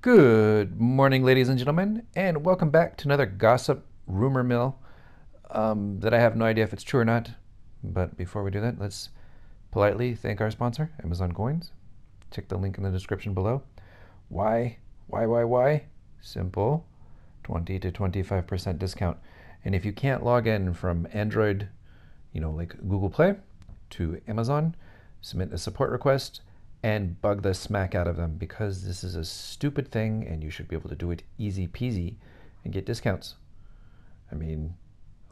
Good morning, ladies and gentlemen, and welcome back to another gossip rumor mill um, that I have no idea if it's true or not. But before we do that, let's politely thank our sponsor, Amazon Coins. Check the link in the description below. Why? Why, why, why? Simple 20 to 25% discount. And if you can't log in from Android, you know, like Google Play to Amazon, submit a support request and bug the smack out of them because this is a stupid thing and you should be able to do it easy peasy and get discounts. I mean,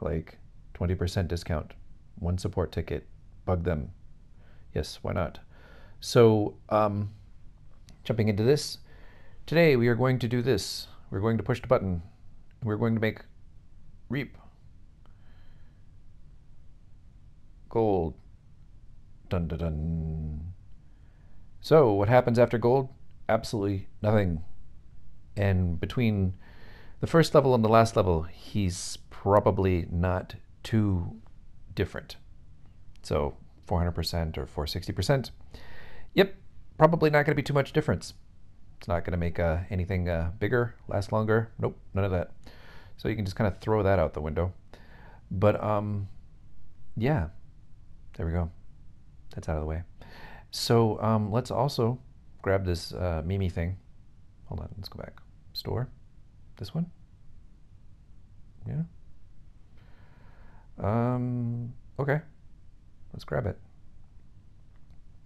like 20% discount, one support ticket, bug them. Yes, why not? So, um, jumping into this, today we are going to do this. We're going to push the button. We're going to make reap gold. Dun dun dun. So, what happens after gold? Absolutely nothing. And between the first level and the last level, he's probably not too different. So, 400% or 460%. Yep, probably not going to be too much difference. It's not going to make uh, anything uh, bigger, last longer. Nope, none of that. So you can just kind of throw that out the window. But um, yeah, there we go. That's out of the way. So um, let's also grab this uh, Mimi thing. Hold on, let's go back. Store. This one? Yeah. Um, okay. Let's grab it.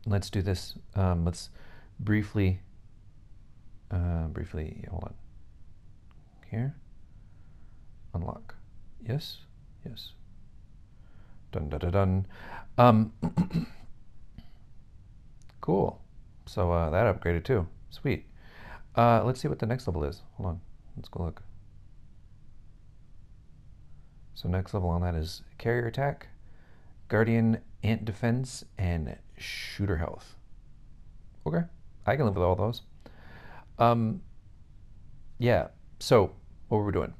Let's do this. Um, let's briefly, uh, briefly, hold on. Here. Unlock. Yes. Yes. Dun dun dun dun. Um, Cool. So uh, that upgraded too. Sweet. Uh, let's see what the next level is. Hold on. Let's go look. So next level on that is carrier attack, guardian ant defense, and shooter health. Okay, I can live with all those. Um, yeah. So what were we doing?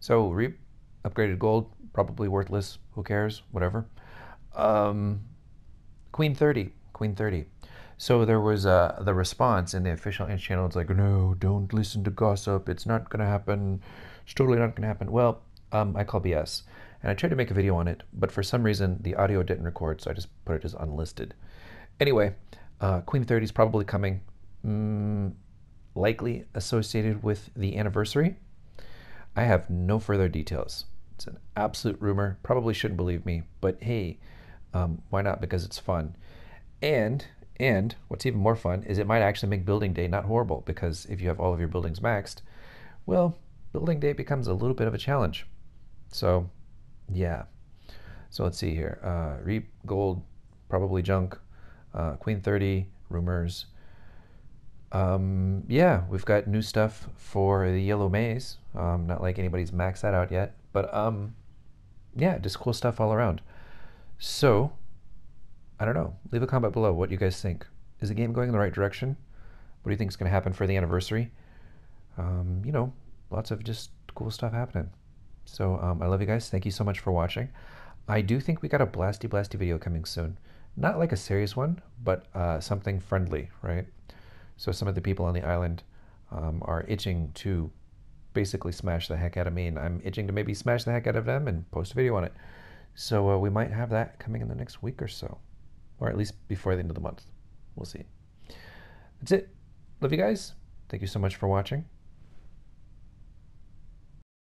So reap upgraded gold, probably worthless. Who cares? Whatever. Um, Queen 30 Queen 30. So there was uh, the response in the official Inch channel. It's like, no, don't listen to gossip. It's not going to happen. It's totally not going to happen. Well, um, I call BS. And I tried to make a video on it, but for some reason the audio didn't record, so I just put it as unlisted. Anyway, uh, Queen 30 is probably coming, mm, likely associated with the anniversary. I have no further details. It's an absolute rumor. Probably shouldn't believe me, but hey, um, why not? Because it's fun. And and what's even more fun is it might actually make building day not horrible because if you have all of your buildings maxed, well, building day becomes a little bit of a challenge. So, yeah. So let's see here. Uh, Reap, gold, probably junk. Uh, Queen 30, rumors. Um, yeah, we've got new stuff for the Yellow Maze. Um, not like anybody's maxed that out yet, but um, yeah, just cool stuff all around. So I don't know. Leave a comment below what you guys think. Is the game going in the right direction? What do you think is going to happen for the anniversary? Um, you know, lots of just cool stuff happening. So um, I love you guys. Thank you so much for watching. I do think we got a blasty blasty video coming soon. Not like a serious one, but uh, something friendly, right? So some of the people on the island um, are itching to basically smash the heck out of me, and I'm itching to maybe smash the heck out of them and post a video on it. So uh, we might have that coming in the next week or so or at least before the end of the month. We'll see. That's it. Love you guys. Thank you so much for watching.